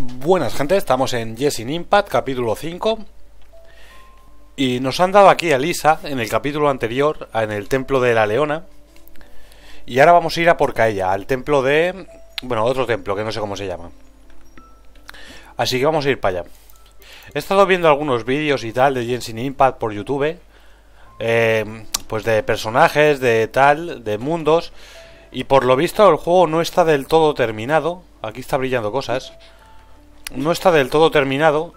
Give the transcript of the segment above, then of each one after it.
Buenas gente, estamos en Jessin Impact, capítulo 5 Y nos han dado aquí a Lisa, en el capítulo anterior, en el templo de la leona. Y ahora vamos a ir a por Kaella, al templo de... Bueno, otro templo, que no sé cómo se llama. Así que vamos a ir para allá. He estado viendo algunos vídeos y tal de Genshin Impact por YouTube eh, Pues de personajes, de tal, de mundos. Y por lo visto el juego no está del todo terminado. Aquí está brillando cosas no está del todo terminado.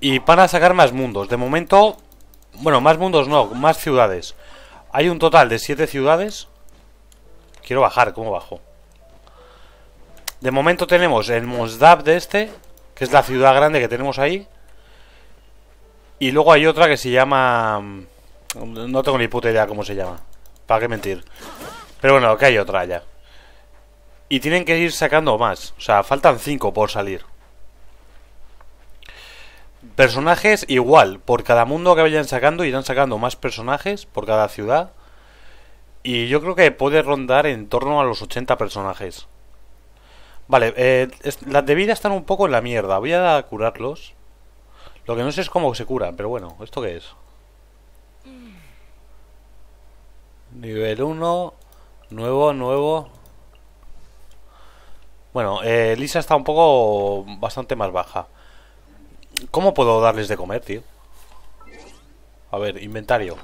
Y van a sacar más mundos. De momento, bueno, más mundos no, más ciudades. Hay un total de 7 ciudades. Quiero bajar, ¿cómo bajo? De momento tenemos el Mosdab de este, que es la ciudad grande que tenemos ahí. Y luego hay otra que se llama... No tengo ni puta idea cómo se llama. ¿Para qué mentir? Pero bueno, que hay otra ya. Y tienen que ir sacando más. O sea, faltan 5 por salir. Personajes igual. Por cada mundo que vayan sacando, irán sacando más personajes por cada ciudad. Y yo creo que puede rondar en torno a los 80 personajes. Vale, eh, las de vida están un poco en la mierda. Voy a curarlos. Lo que no sé es cómo se curan, pero bueno, ¿esto qué es? Nivel 1, nuevo, nuevo. Bueno, eh, Lisa está un poco bastante más baja. ¿Cómo puedo darles de comer, tío? A ver, inventario.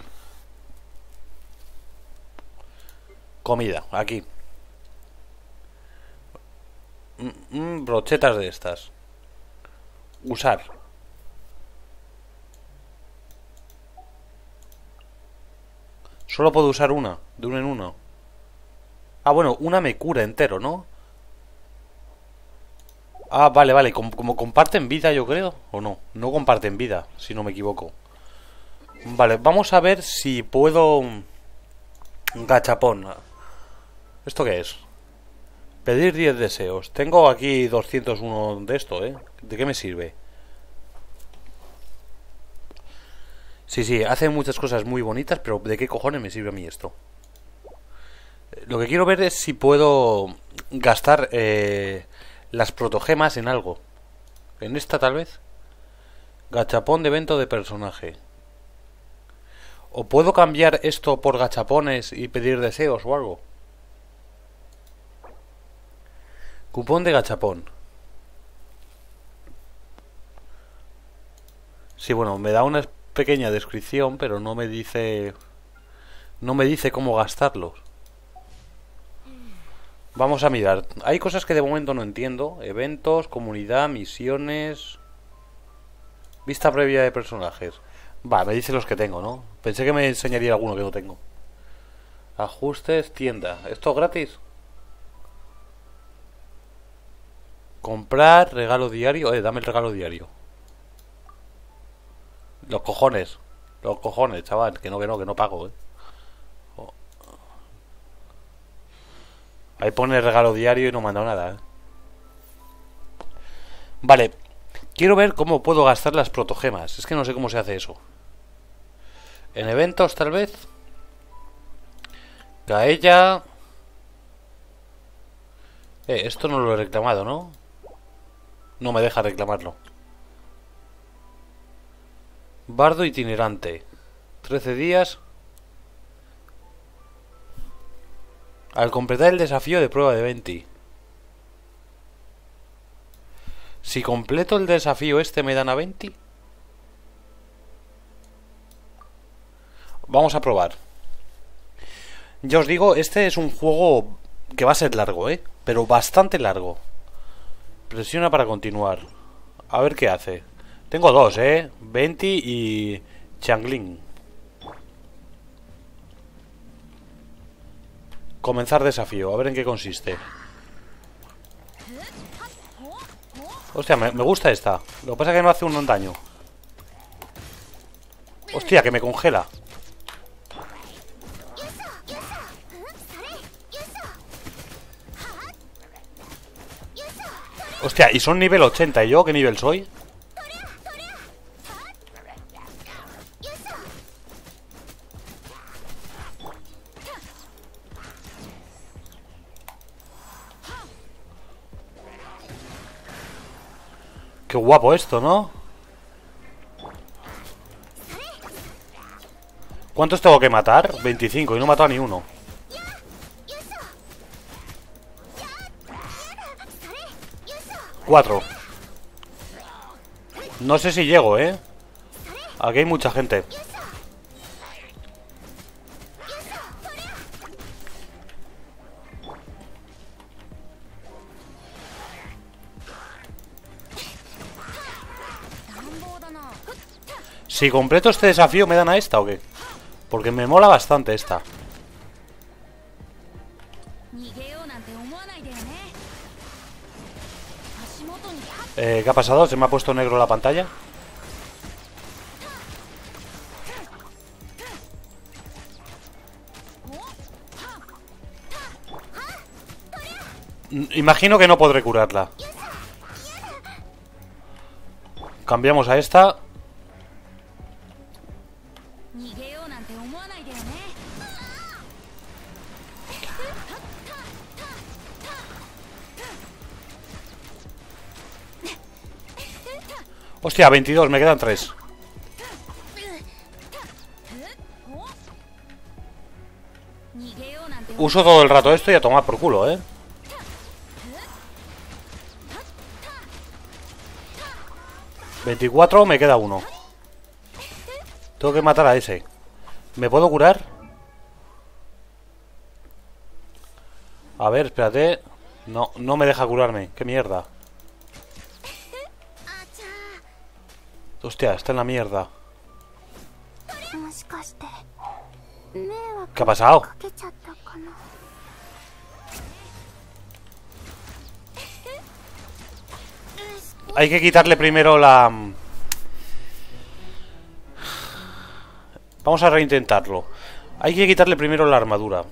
Comida, aquí. Mm, mm, brochetas de estas. Usar. Solo puedo usar una, de uno en uno. Ah, bueno, una me cura entero, ¿no? Ah, vale, vale. Como, comparten vida, yo creo. ¿O no? No comparten vida, si no me equivoco. Vale, vamos a ver si puedo... Gachapón. ¿Esto qué es? Pedir 10 deseos. Tengo aquí 201 de esto, ¿eh? ¿De qué me sirve? Sí, sí, hace muchas cosas muy bonitas, pero ¿de qué cojones me sirve a mí esto? Lo que quiero ver es si puedo gastar eh, las protogemas en algo. En esta tal vez. Gachapón de evento de personaje. ¿O puedo cambiar esto por gachapones y pedir deseos o algo? Cupón de gachapón. Sí, bueno, me da una pequeña descripción, pero no me dice... No me dice cómo gastarlos. Vamos a mirar. Hay cosas que de momento no entiendo. Eventos, comunidad, misiones... Vista previa de personajes. Va, me dice los que tengo, ¿no? Pensé que me enseñaría alguno que no tengo. Ajustes, tienda. ¿Esto es gratis? Comprar, regalo diario. Eh, dame el regalo diario. Los cojones. Los cojones, chaval. Que no, que no, que no pago, eh. Ahí pone regalo diario y no manda nada. ¿eh? Vale. Quiero ver cómo puedo gastar las protogemas. Es que no sé cómo se hace eso. En eventos, tal vez. Gaella. Eh, esto no lo he reclamado, ¿no? No me deja reclamarlo. Bardo itinerante. 13 días. Al completar el desafío de prueba de 20. Si completo el desafío este me dan a 20. Vamos a probar. Ya os digo, este es un juego que va a ser largo, ¿eh? Pero bastante largo. Presiona para continuar. A ver qué hace. Tengo dos, ¿eh? 20 y Changling. Comenzar desafío, a ver en qué consiste. Hostia, me, gusta esta. Lo que pasa es que no hace un daño. Hostia, que me congela. Hostia, y son nivel 80. ¿Y yo qué nivel soy? Qué guapo esto, ¿no? ¿Cuántos tengo que matar? 25 y no he matado ni uno. Cuatro. No sé si llego, ¿eh? Aquí hay mucha gente. Si completo este desafío, ¿me dan a esta o qué? Porque me mola bastante esta. Eh, ¿Qué ha pasado? ¿Se me ha puesto negro la pantalla? Imagino que no podré curarla. Cambiamos a esta. Hostia, 22, me quedan 3 Uso todo el rato esto y a tomar por culo, ¿eh? ¿24? Me queda uno Tengo que matar a ese ¿Me puedo curar? A ver, espérate No, no me deja curarme Qué mierda Hostia, está en la mierda. ¿Qué ha pasado? Hay que quitarle primero la... Vamos a reintentarlo. Hay que quitarle primero la armadura.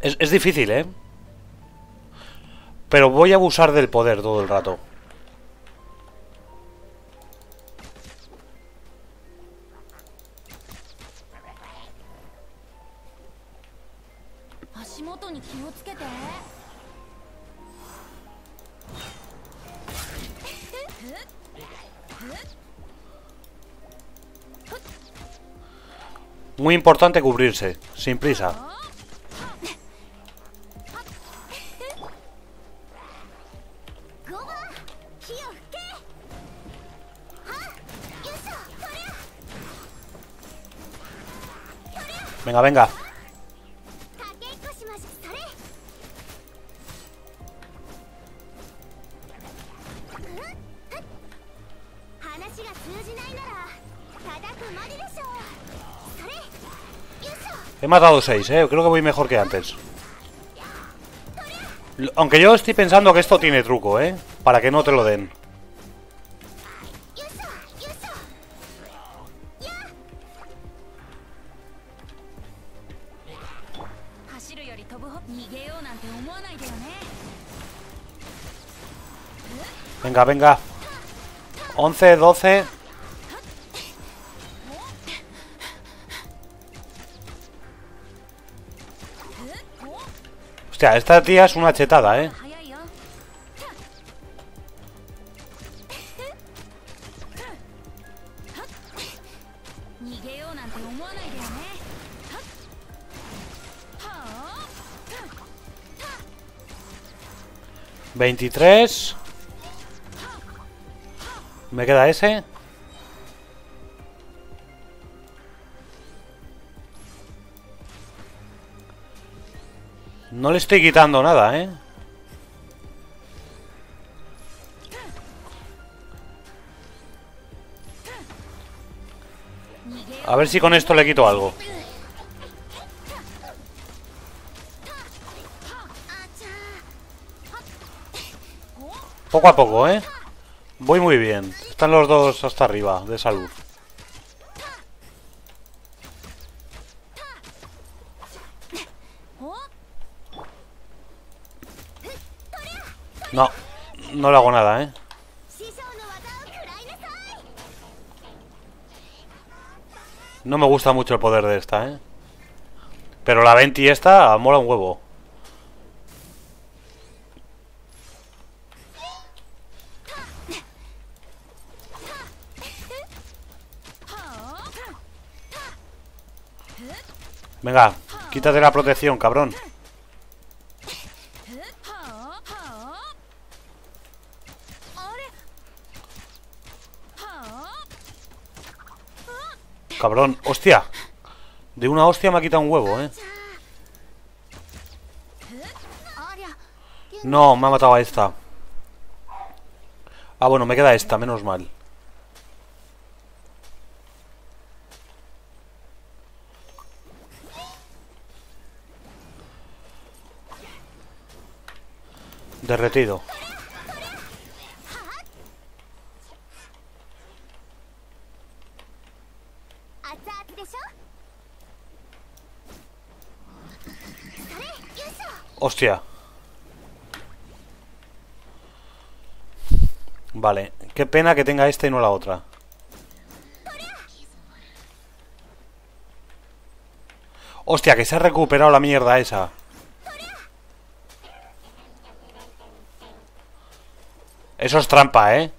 Es, es difícil, ¿eh? Pero voy a abusar del poder todo el rato. Muy importante cubrirse, sin prisa. Venga, venga. He matado 6, eh. Creo que voy mejor que antes. Aunque yo estoy pensando que esto tiene truco, eh. Para que no te lo den. Venga, venga. 11, 12. Hostia, esta tía es una chetada, ¿eh? Veintitrés Me queda ese No le estoy quitando nada, ¿eh? A ver si con esto le quito algo. Poco a poco, ¿eh? Voy muy bien. Están los dos hasta arriba, de salud. no le hago nada, ¿eh? No me gusta mucho el poder de esta, ¿eh? Pero la 20 y esta mola un huevo. Venga, quítate la protección, cabrón. Cabrón, hostia. De una hostia me ha quitado un huevo, eh. No, me ha matado a esta. Ah, bueno, me queda esta, menos mal. Derretido. Hostia. Vale, qué pena que tenga esta y no la otra. Hostia, que se ha recuperado la mierda esa. Eso es trampa, ¿eh?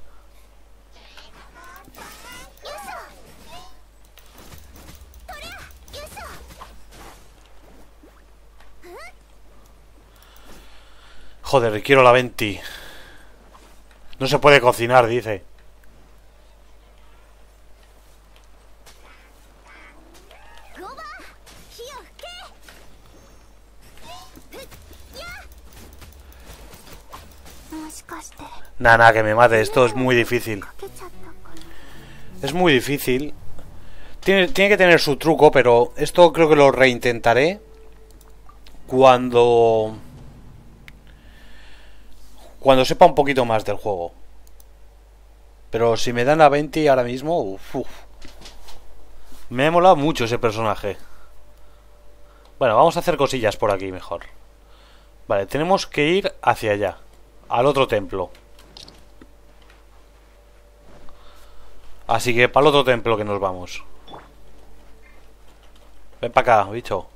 Joder, quiero la 20. No se puede cocinar, dice. Nada, nada, que me mate. Esto es muy difícil. Es muy difícil. Tiene, tiene que tener su truco, pero esto creo que lo reintentaré cuando... Cuando sepa un poquito más del juego. Pero si me dan a 20 ahora mismo... Uf, Me ha molado mucho ese personaje. Bueno, vamos a hacer cosillas por aquí mejor. Vale, tenemos que ir hacia allá. Al otro templo. Así que para el otro templo que nos vamos. Ven para acá, bicho.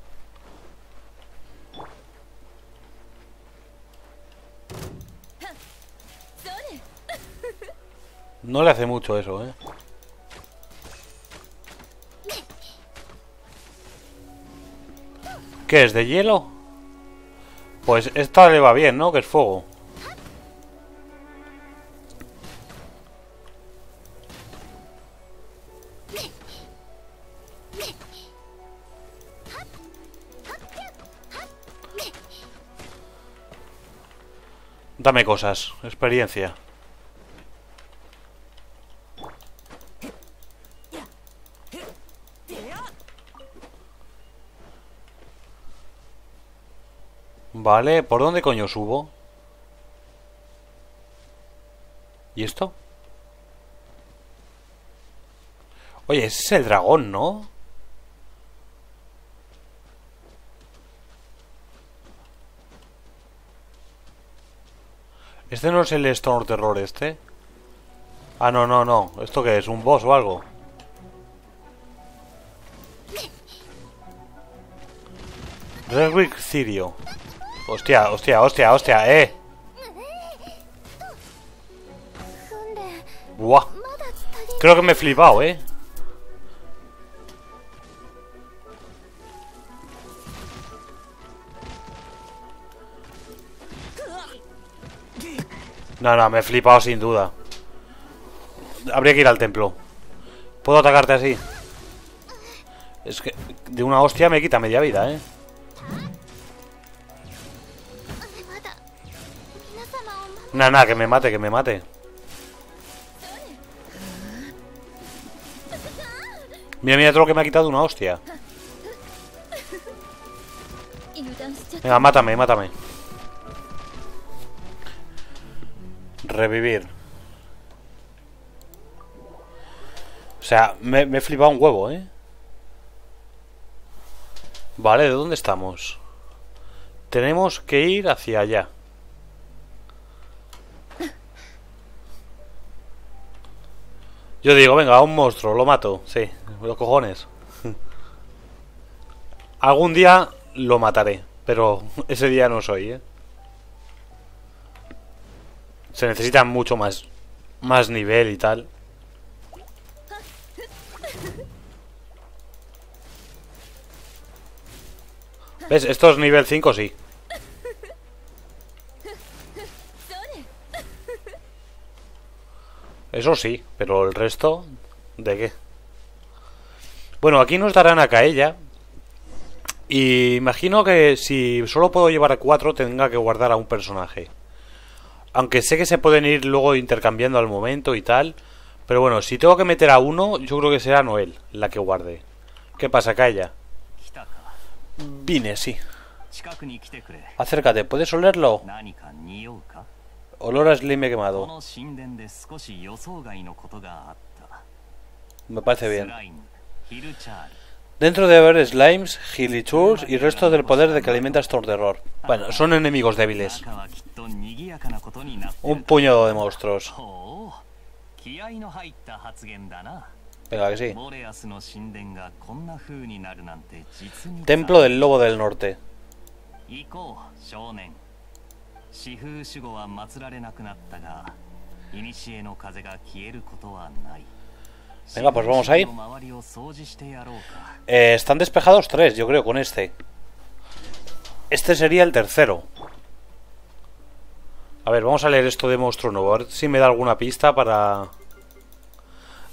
No le hace mucho eso, ¿eh? ¿Qué es? ¿De hielo? Pues esta le va bien, ¿no? Que es fuego. Dame cosas, experiencia. Vale, ¿por dónde coño subo? ¿Y esto? Oye, ese es el dragón, ¿no? ¿Este no es el Stone Terror este? Ah, no, no, no. ¿Esto qué es? ¿Un boss o algo? Redrick Cirio. Hostia, hostia, hostia, hostia, eh. Buah. Creo que me he flipado, eh. No, no, me he flipado sin duda. Habría que ir al templo. ¿Puedo atacarte así? Es que de una hostia me quita media vida, ¿eh? Nada, que me mate, que me mate. Mira, mira todo lo que me ha quitado una hostia. Venga, mátame, mátame. Revivir. O sea, me, me he flipado un huevo, ¿eh? Vale, ¿de dónde estamos? Tenemos que ir hacia allá. Yo digo, venga, un monstruo, lo mato. Sí, los cojones. Algún día lo mataré, pero ese día no soy, ¿eh? Se necesita mucho más, más nivel y tal. ¿Ves? Esto es nivel 5, sí. Eso sí, pero el resto... ¿De qué? Bueno, aquí nos darán a Kaella. Y imagino que si solo puedo llevar a cuatro, tenga que guardar a un personaje. Aunque sé que se pueden ir luego intercambiando al momento y tal. Pero bueno, si tengo que meter a uno, yo creo que será Noel la que guarde. ¿Qué pasa, Kaella? Vine, sí. Acércate, ¿puedes olerlo? Olor a slime quemado. Me parece bien. Dentro de haber slimes, gilichurs y resto del poder de que alimenta Storm. Bueno, son enemigos débiles. Un puñado de monstruos. Venga, que sí. Templo del Lobo del Norte. Venga, pues vamos ahí. Eh, están despejados tres, yo creo, con este. Este sería el tercero. A ver, vamos a leer esto de monstruo nuevo. A ver si me da alguna pista para...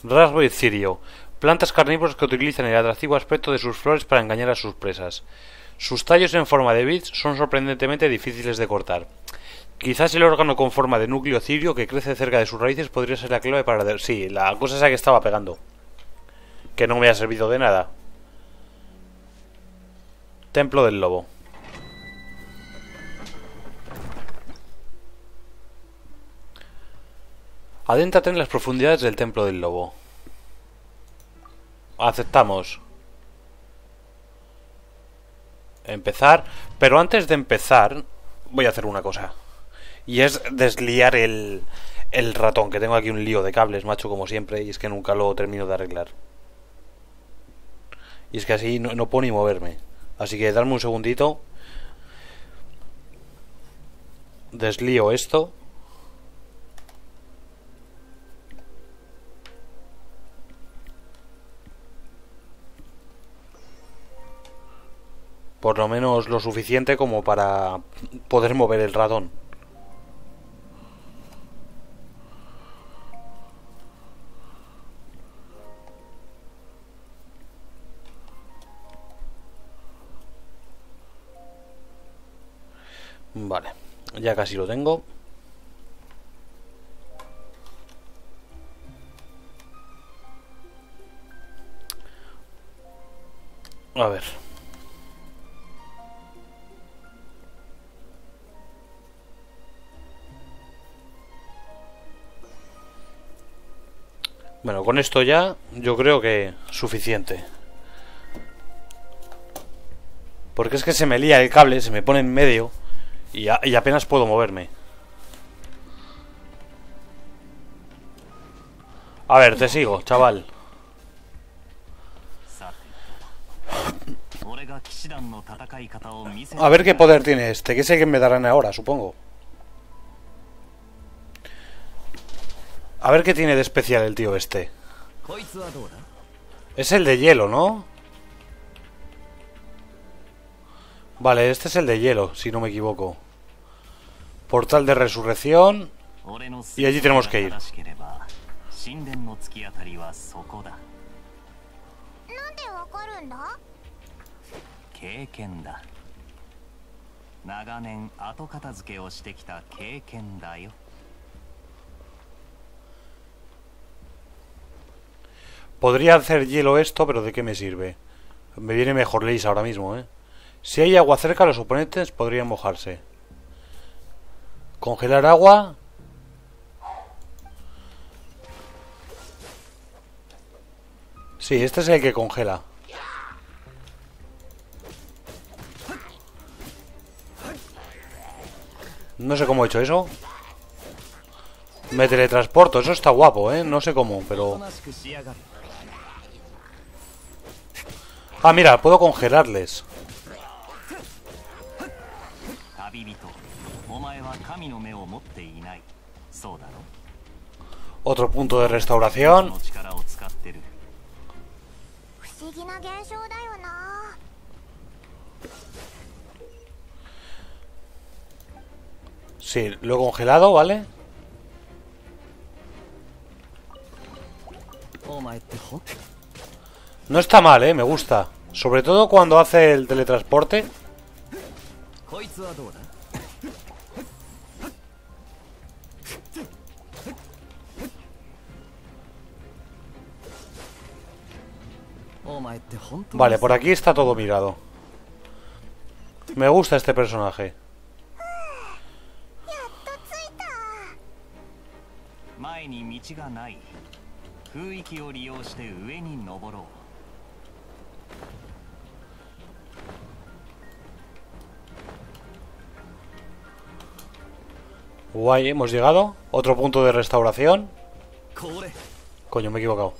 Raspberry cirio. Plantas carnívoras que utilizan el atractivo aspecto de sus flores para engañar a sus presas. Sus tallos en forma de bits son sorprendentemente difíciles de cortar. Quizás el órgano con forma de núcleo cirio que crece cerca de sus raíces podría ser la clave para... Sí, la cosa esa que estaba pegando. Que no me ha servido de nada. Templo del Lobo. Adéntrate en las profundidades del Templo del Lobo. Aceptamos. Empezar. Pero antes de empezar, voy a hacer una cosa. Y es desliar el, el ratón, que tengo aquí un lío de cables, macho, como siempre, y es que nunca lo termino de arreglar. Y es que así no, no puedo ni moverme. Así que darme un segundito. Deslío esto. Por lo menos lo suficiente como para poder mover el ratón. Vale, ya casi lo tengo. A ver. Bueno, con esto ya yo creo que suficiente. Porque es que se me lía el cable, se me pone en medio y, y apenas puedo moverme. A ver, te sigo, chaval. A ver qué poder tiene este, que sé que me darán ahora, supongo. A ver qué tiene de especial el tío este. Es el de hielo, ¿no? Vale, este es el de hielo, si no me equivoco. Portal de resurrección. Y allí tenemos que ir. Podría hacer hielo esto, pero ¿de qué me sirve? Me viene mejor Leis ahora mismo, ¿eh? Si hay agua cerca, los oponentes podrían mojarse. Congelar agua. Sí, este es el que congela. No sé cómo he hecho eso. Me teletransporto, eso está guapo, ¿eh? No sé cómo, pero... Ah, mira, puedo congelarles. Otro punto de restauración. Sí, lo he congelado, ¿vale? Oh, no está mal, eh, me gusta. Sobre todo cuando hace el teletransporte. Vale, por aquí está todo mirado. Me gusta este personaje. Guay, hemos llegado. Otro punto de restauración. Coño, me he equivocado.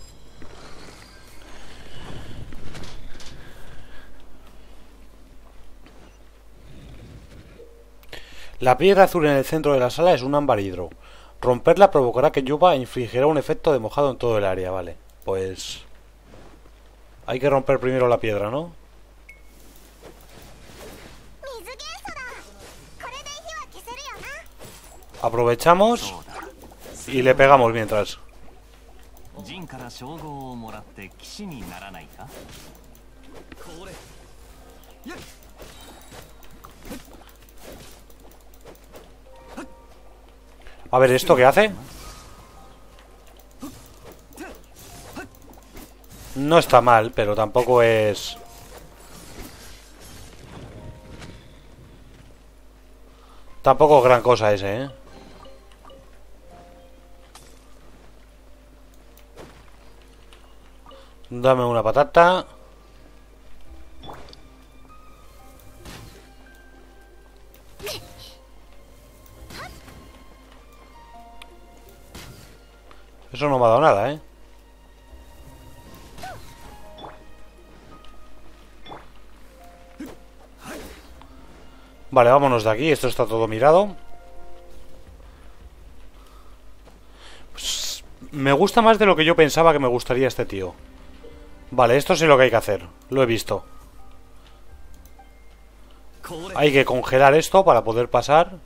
La piedra azul en el centro de la sala es un ámbar hidro. Romperla provocará que llueva e infligirá un efecto de mojado en todo el área, vale. Pues... Hay que romper primero la piedra, ¿no? Aprovechamos y le pegamos mientras. A ver, ¿esto qué hace? No está mal, pero tampoco es... Tampoco es gran cosa ese, ¿eh? Dame una patata. Eso no me ha dado nada, ¿eh? Vale, vámonos de aquí. Esto está todo mirado. Pues me gusta más de lo que yo pensaba que me gustaría este tío. Vale, esto sí lo que hay que hacer. Lo he visto. Hay que congelar esto para poder pasar.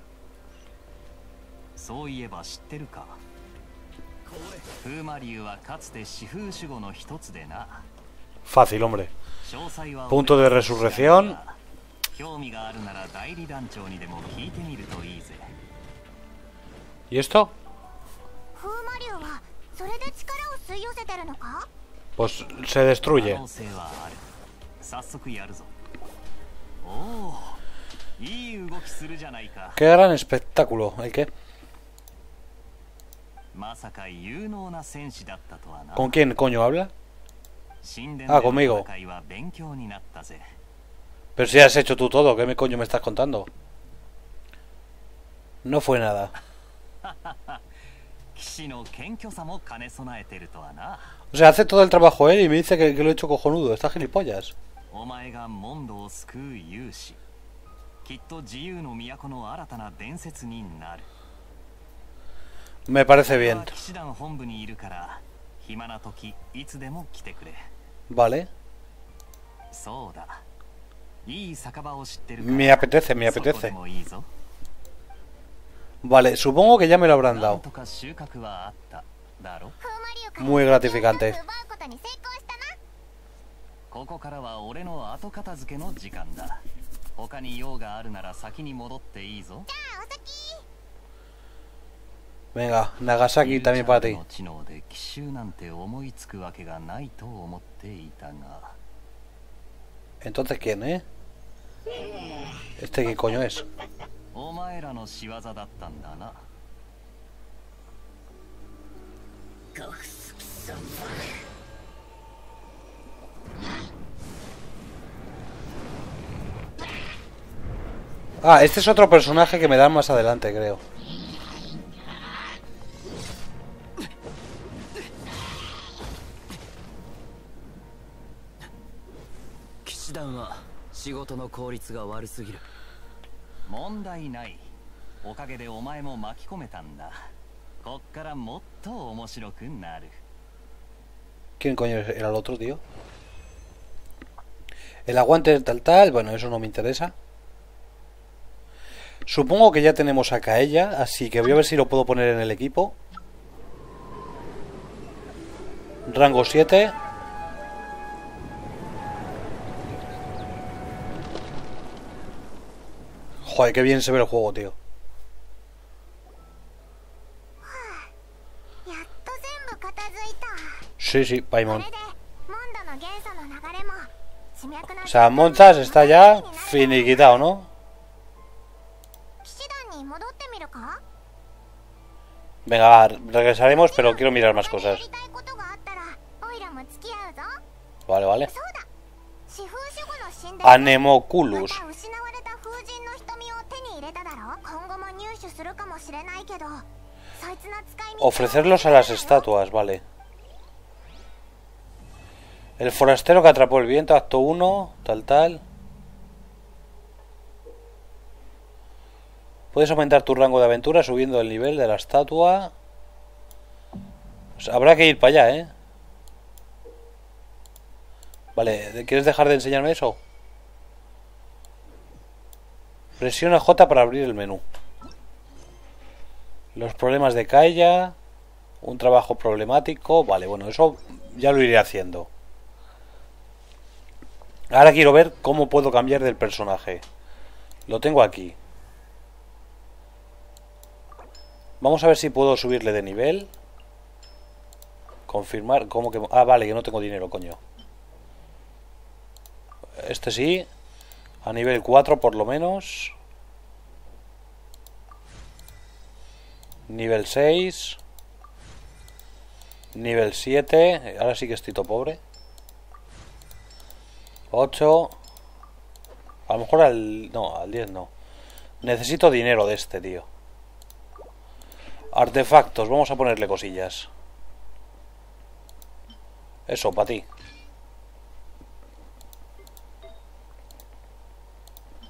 Fácil, hombre. Punto de resurrección. 興味があるなら代理団長にでも聞いてみるといいぜ ¿Y esto? 風魔竜はそれで力を吸い寄せてるのか？Pues se 可 destruye. 能性はある早速やるぞおおいい動きするじゃないか Qué gran espectáculo. ¿El qué? まさか有能な戦士だったとはな ¿Con quién coño habla? Ah, conmigo. 勉強になったぜ Pero si has hecho tú todo, ¿qué me coño me estás contando? No fue nada. 騎士の謙虚さも兼ね備えてるとはな O sea, hace todo el trabajo él y me dice que, que lo he hecho cojonudo. Está gilipollas. お前がモンドを救う勇士きっと自由の都の新たな伝説になる Me parece 俺 bien. は騎士団本部にいるから暇な時いつでも来てくれ Vale. そうだ Me apetece, me そこで apetece. もいいぞ Vale, supongo que ya me lo habrán なん dado. とか収穫はあっただろ風魔竜から Muy gratificante. 奪うことに成功したなここからは俺の後片付けの時間だ他に用があるなら先に戻っていいぞじゃあお先 Venga, Nagasaki también para ti. Entonces, ¿quién, eh? ¿Este qué coño es? Ah, este es otro personaje que me dan más adelante, creo. 騎士団は仕事の効率が悪すぎる問題ないおかげでお前も巻き込めたんだこっからもっと面白くなる ¿Quién coño era el otro, tío? El aguante tal tal, bueno, eso no me interesa. Supongo que ya tenemos a Kaella, así que voy a ver si lo puedo poner en el equipo. Rango 7. Joder, qué bien se ve el juego, tío. Sí, sí, Paimon. O sea, Monzas está ya finiquitado, ¿no? Venga, va, regresaremos, pero quiero mirar más cosas. Vale, vale. Anemoculus. Ofrecerlos a las estatuas, vale. El forastero que atrapó el viento, acto 1, tal, tal. Puedes aumentar tu rango de aventura subiendo el nivel de la estatua. Habrá que ir para allá, ¿eh? Vale, ¿quieres dejar de enseñarme eso? Presiona J para abrir el menú. Los problemas de Kaella. Un trabajo problemático. Vale, bueno, eso ya lo iré haciendo. Ahora quiero ver cómo puedo cambiar del personaje. Lo tengo aquí. Vamos a ver si puedo subirle de nivel. Confirmar. ¿Cómo que.? Ah, vale, que no tengo dinero, coño. Este sí. A nivel 4 por lo menos. Nivel 6. Nivel 7. Ahora sí que estoy todo pobre. 8. A lo mejor al... No, al 10 no. Necesito dinero de este, tío. Artefactos. Vamos a ponerle cosillas. Eso, para ti.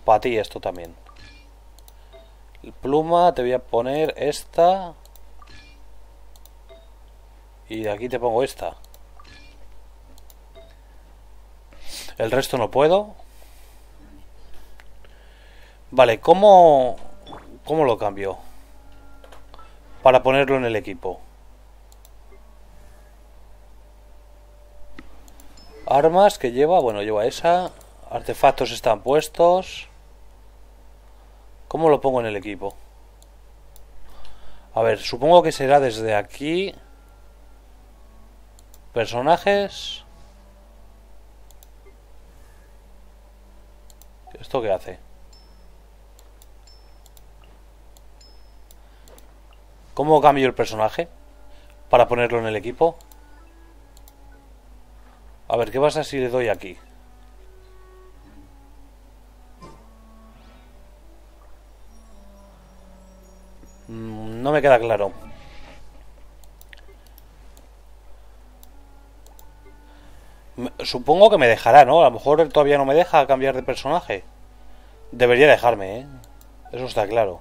Para ti esto también. Pluma, te voy a poner esta. Y aquí te pongo esta. El resto no puedo. Vale, ¿cómo, cómo lo cambio? Para ponerlo en el equipo. Armas que lleva, bueno, lleva esa. Artefactos están puestos. ¿Cómo lo pongo en el equipo? A ver, supongo que será desde aquí. Personajes. ¿Esto qué hace? ¿Cómo cambio el personaje? Para ponerlo en el equipo. A ver, ¿qué pasa si le doy aquí? No me queda claro. Supongo que me dejará, ¿no? A lo mejor todavía no me deja cambiar de personaje. Debería dejarme, ¿eh? Eso está claro.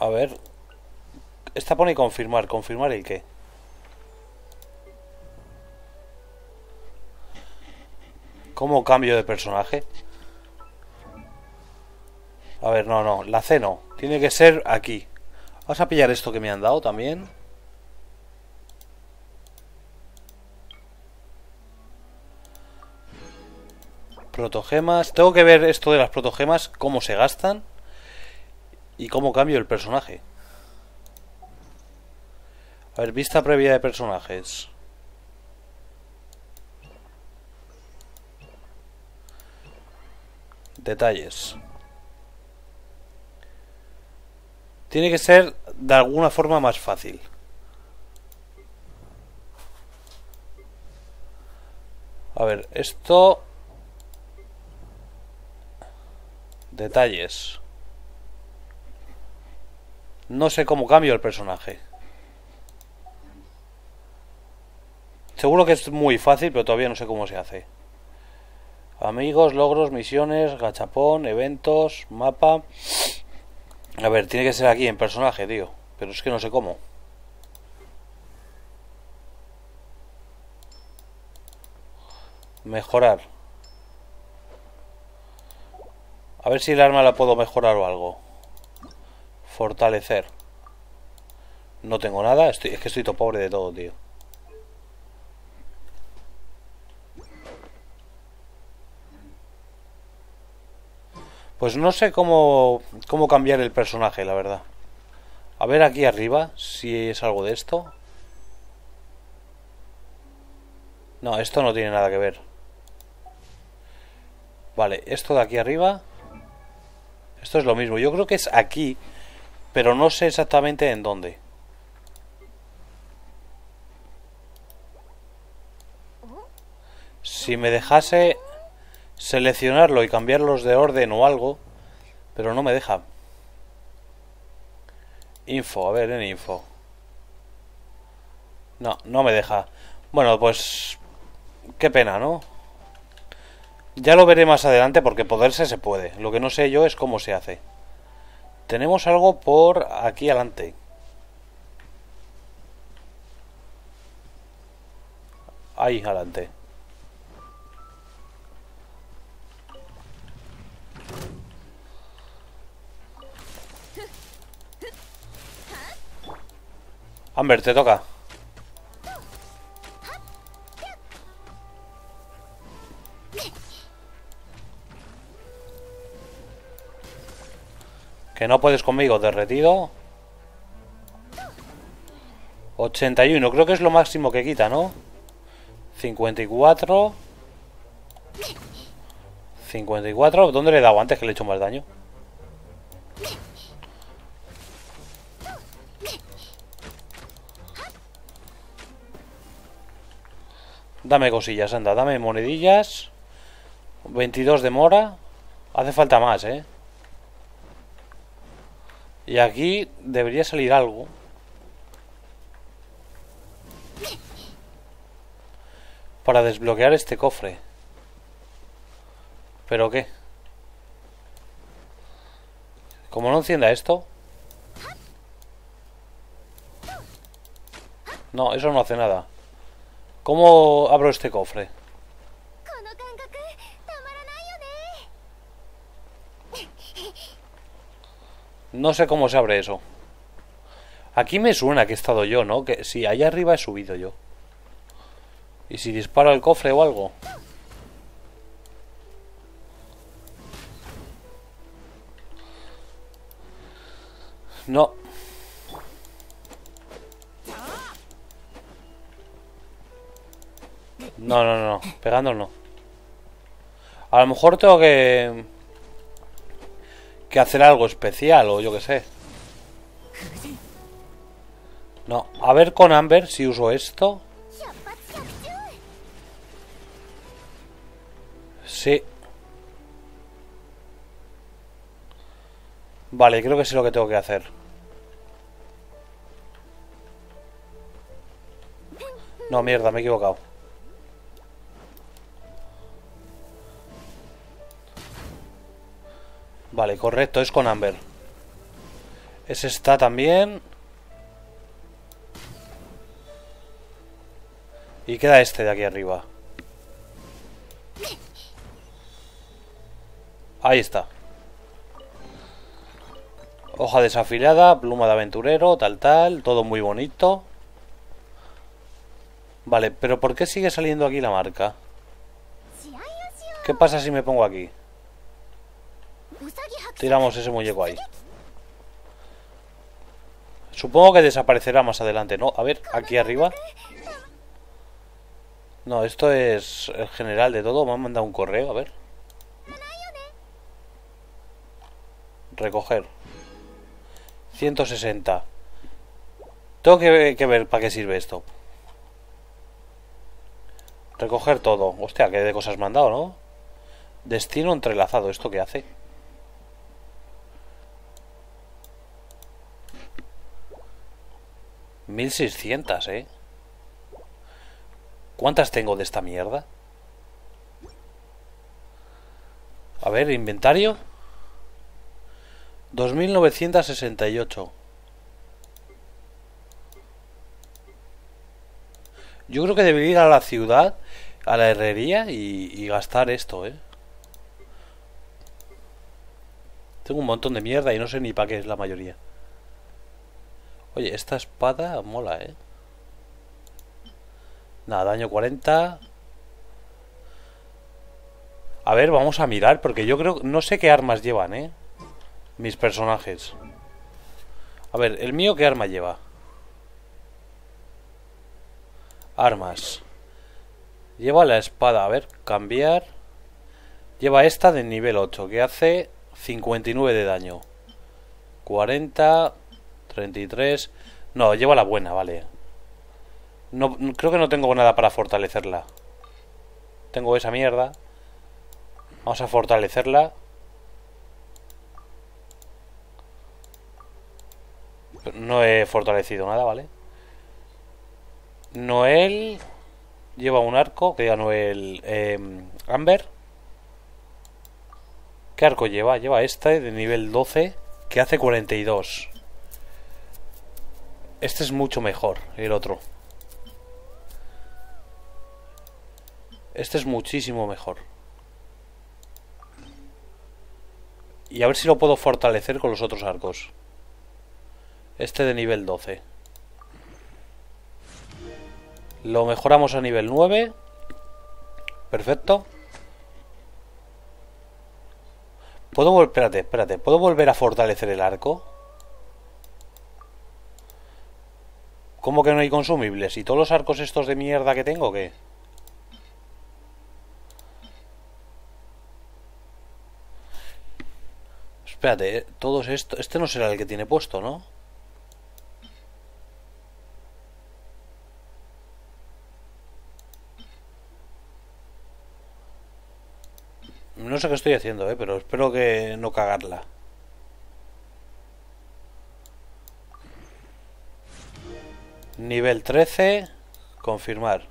A ver. Esta pone confirmar. ¿Confirmar el qué? ¿Cómo cambio de personaje? A ver, no, no. La C no. Tiene que ser aquí. Vamos a pillar esto que me han dado también. Protogemas. Tengo que ver esto de las protogemas, cómo se gastan y cómo cambio el personaje. A ver, vista previa de personajes. Detalles. Tiene que ser de alguna forma más fácil. A ver, esto... Detalles. No sé cómo cambio el personaje. Seguro que es muy fácil, pero todavía no sé cómo se hace. Amigos, logros, misiones, gachapón, eventos, mapa. A ver, tiene que ser aquí en personaje, tío. Pero es que no sé cómo. Mejorar. A ver si el arma la puedo mejorar o algo. Fortalecer. No tengo nada. Estoy, es que estoy todo pobre de todo, tío. Pues no sé cómo, cómo cambiar el personaje, la verdad. A ver aquí arriba si es algo de esto. No, esto no tiene nada que ver. Vale, esto de aquí arriba. Esto es lo mismo. Yo creo que es aquí. Pero no sé exactamente en dónde. Si me dejase seleccionarlo y cambiarlos de orden o algo. Pero no me deja. Info, a ver en info. No, no me deja. Bueno, pues... Qué pena, ¿no? Ya lo veré más adelante porque poderse se puede. Lo que no sé yo es cómo se hace. Tenemos algo por aquí adelante. Ahí adelante. Amber, te toca. Que no puedes conmigo, derretido. 81, creo que es lo máximo que quita, ¿no? 54. 54, ¿dónde le he dado antes que le he hecho más daño? Dame cosillas, anda, dame monedillas. 22 de mora. Hace falta más, ¿eh? Y aquí debería salir algo. Para desbloquear este cofre. ¿Pero qué? Como no encienda esto... No, eso no hace nada. ¿Cómo abro este cofre? No sé cómo se abre eso. Aquí me suena que he estado yo, ¿no? Que si allá arriba he subido yo. ¿Y si disparo el cofre o algo? No. No, no, no. Pegando no. A lo mejor tengo que que hacer algo especial o yo que sé. No, a ver con Amber si uso esto. Sí. Vale, creo que sé lo que tengo que hacer. No, mierda, me he equivocado. Vale, correcto, es con Amber. Ese está también. Y queda este de aquí arriba. Ahí está. Hoja desafilada, pluma de aventurero, tal tal, todo muy bonito. Vale, pero ¿por qué sigue saliendo aquí la marca? ¿Qué pasa si me pongo aquí? Tiramos ese muñeco ahí. Supongo que desaparecerá más adelante, ¿no? A ver, aquí arriba. No, esto es el general de todo. Me han mandado un correo, a ver. Recoger. 160. Tengo que, que ver para qué sirve esto. Recoger todo. Hostia, qué de cosas me han dado, ¿no? Destino entrelazado. ¿Esto qué hace? 1600, ¿eh? ¿Cuántas tengo de esta mierda? A ver, inventario. 2968. Yo creo que debería ir a la ciudad a la herrería y, y gastar esto, ¿eh? Tengo un montón de mierda y no sé ni para qué es la mayoría. Oye, esta espada mola, ¿eh? Nada, daño 40. A ver, vamos a mirar, porque yo creo... No sé qué armas llevan, ¿eh? Mis personajes. A ver, ¿el mío qué arma lleva? Armas. Lleva la espada. A ver, cambiar. Lleva esta de nivel 8, que hace 59 de daño. 40, 33... No, lleva la buena, vale. No, creo que no tengo nada para fortalecerla. Tengo esa mierda. Vamos a fortalecerla. No he fortalecido nada, ¿vale? Noel lleva un arco, que diga Noel eh, Amber. ¿Qué arco lleva? Lleva este de nivel 12 que hace 42. Este es mucho mejor, el otro. Este es muchísimo mejor. Y a ver si lo puedo fortalecer con los otros arcos. Este de nivel 12. Lo mejoramos a nivel 9. Perfecto. ¿Puedo volver? Espérate, espérate. ¿Puedo volver a fortalecer el arco? ¿Cómo que no hay consumibles? ¿Y todos los arcos estos de mierda que tengo qué? Espérate, ¿eh? todos estos... Este no será el que tiene puesto, ¿no? No sé qué estoy haciendo, ¿eh? Pero espero que no cagarla. Nivel 13. Confirmar.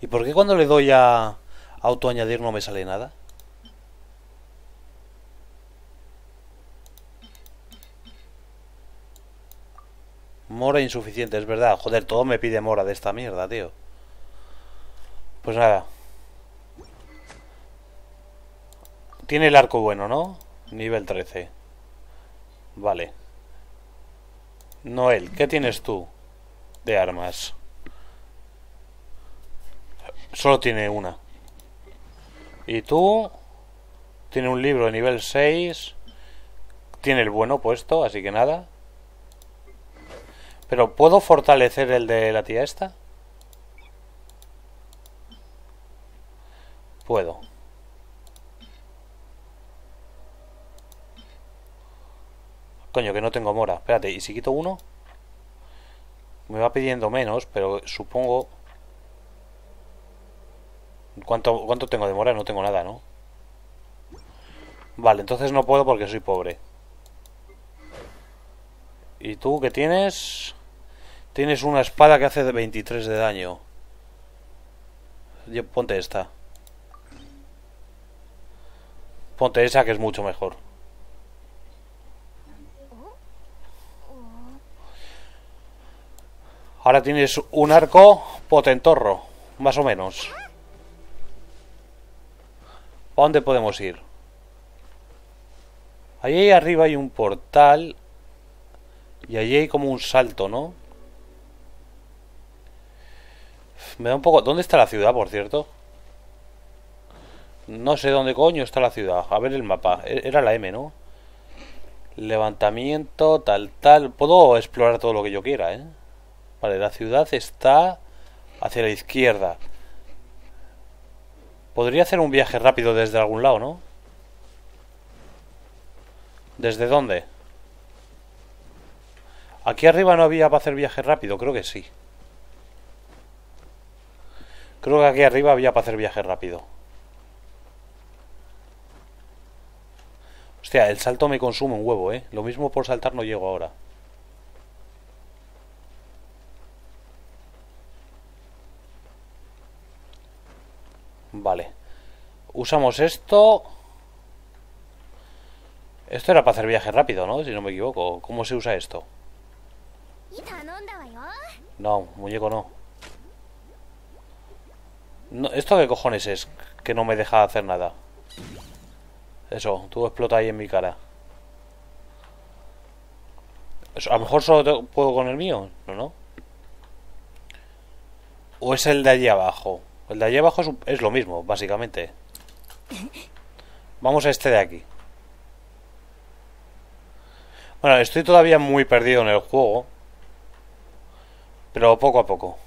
¿Y por qué cuando le doy a autoañadir no me sale nada? Mora insuficiente, es verdad. Joder, todo me pide mora de esta mierda, tío. Pues nada. Tiene el arco bueno, ¿no? Nivel 13. Vale. Noel, ¿qué tienes tú de armas? Solo tiene una. Y tú... Tiene un libro de nivel 6. Tiene el bueno puesto, así que nada. Pero ¿puedo fortalecer el de la tía esta? Puedo. Coño, que no tengo mora. Espérate, ¿y si quito uno? Me va pidiendo menos, pero supongo... ¿Cuánto, ¿Cuánto tengo de mora? No tengo nada, ¿no? Vale, entonces no puedo porque soy pobre. ¿Y tú qué tienes? Tienes una espada que hace de 23 de daño. Yo, ponte esta. Ponte esa que es mucho mejor. Ahora tienes un arco potentorro, más o menos. ¿A dónde podemos ir? Ahí arriba hay un portal. Y allí hay como un salto, ¿no? Me da un poco... ¿Dónde está la ciudad, por cierto? No sé dónde coño está la ciudad. A ver el mapa. E-, era la M, ¿no? Levantamiento, tal, tal. Puedo explorar todo lo que yo quiera, ¿eh? Vale, la ciudad está hacia la izquierda. Podría hacer un viaje rápido desde algún lado, ¿no? ¿Desde dónde? Aquí arriba no había para hacer viaje rápido, creo que sí. Creo que aquí arriba había para hacer viaje rápido. Hostia, el salto me consume un huevo, ¿eh? Lo mismo por saltar no llego ahora. Vale. Usamos esto. Esto era para hacer viaje rápido, ¿no? Si no me equivoco. ¿Cómo se usa esto? No, muñeco no. No, ¿Esto qué cojones es? Que no me deja hacer nada. Eso, tú explota ahí en mi cara. A lo mejor solo puedo con el mío, ¿no? no? ¿O es el de allí abajo? El de allí abajo es, es lo mismo, básicamente. Vamos a este de aquí. Bueno, estoy todavía muy perdido en el juego. Pero poco a poco.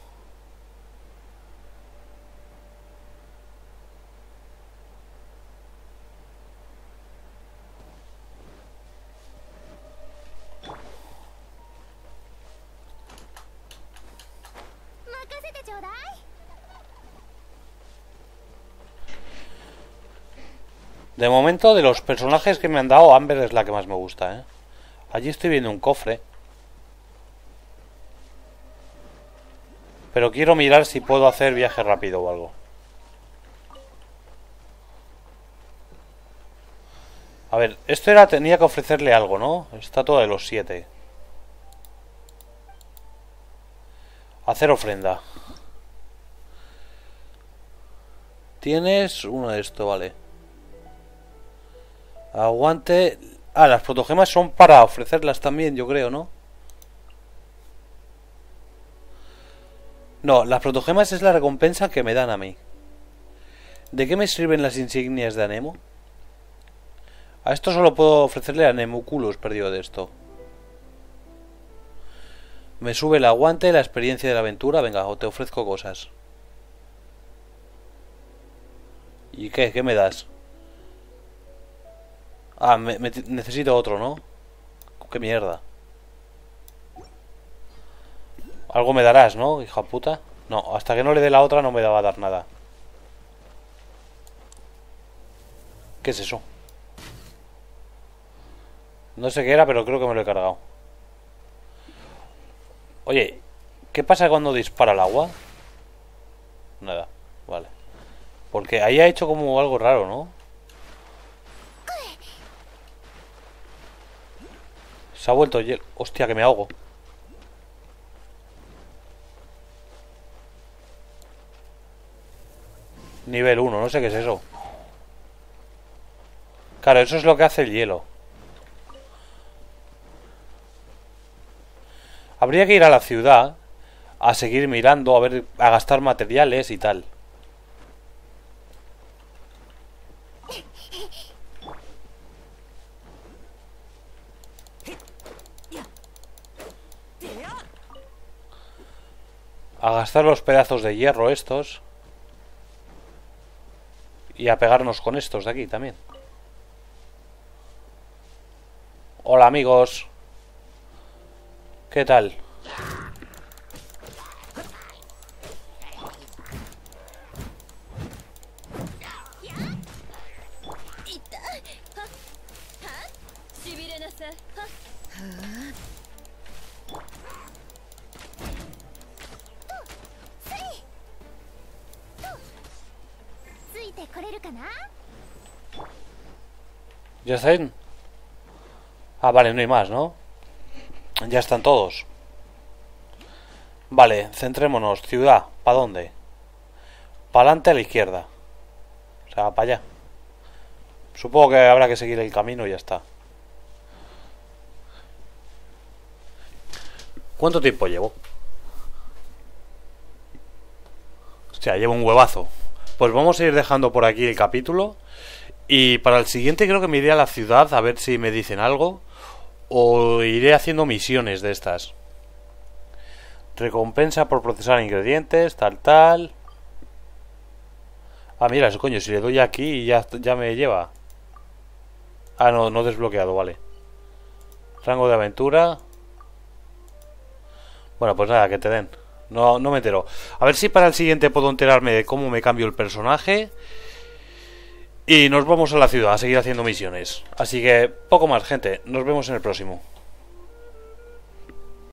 De momento, de los personajes que me han dado, Amber es la que más me gusta, ¿eh? Allí estoy viendo un cofre. Pero quiero mirar si puedo hacer viaje rápido o algo. A ver, esto era, tenía que ofrecerle algo, ¿no? Está todo de los siete. Hacer ofrenda. Tienes uno de esto, vale. Aguante. Ah, las protogemas son para ofrecerlas también, yo creo, ¿no? No, las protogemas es la recompensa que me dan a mí. ¿De qué me sirven las insignias de Anemo? A esto solo puedo ofrecerle a Nemuculus perdido de esto. Me sube el aguante, la experiencia de la aventura. Venga, o te ofrezco cosas. ¿Y qué? ¿Qué me das? Ah, me, necesito otro, ¿no? Qué mierda. Algo me darás, ¿no, hija puta? No, hasta que no le dé la otra no me va a dar nada. ¿Qué es eso? No sé qué era, pero creo que me lo he cargado. Oye, ¿qué pasa cuando dispara el agua? Nada, vale. Porque ahí ha hecho como algo raro, ¿no? Se ha vuelto hielo. Hostia, que me ahogo. Nivel 1, no sé qué es eso. Claro, eso es lo que hace el hielo. Habría que ir a la ciudad a seguir mirando, a ver, a gastar materiales y tal. A gastar los pedazos de hierro estos. Y a pegarnos con estos de aquí también. Hola amigos. ¿Qué tal? ¿Ya están? Ah, vale, no hay más, ¿no? Ya están todos. Vale, centrémonos. Ciudad, ¿para dónde? Para adelante a la izquierda. O sea, para allá. Supongo que habrá que seguir el camino y ya está. ¿Cuánto tiempo llevo? O sea, llevo un huevazo. Pues vamos a ir dejando por aquí el capítulo. Y para el siguiente creo que me iré a la ciudad a ver si me dicen algo. O iré haciendo misiones de estas. Recompensa por procesar ingredientes, tal, tal. Ah, mira, eso coño, si le doy aquí ya, ya me lleva. Ah, no, no desbloqueado, vale. Rango de aventura. Bueno, pues nada, que te den. No, no me entero. A ver si para el siguiente puedo enterarme de cómo me cambio el personaje. Y nos vamos a la ciudad a seguir haciendo misiones. Así que poco más, gente. Nos vemos en el próximo.